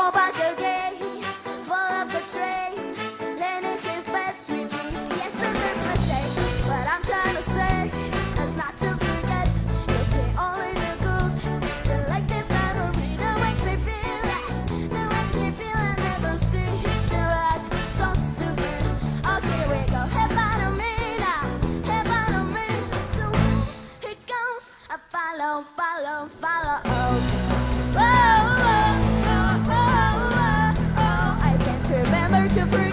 Go Yesterday's mistake, but I'm trying to say, it's not to forget. You'll memory that makes me feel that, makes me feel I never see act so stupid. Oh, here we go. Me now, me. Goes. I follow, follow, follow. Oh. to free.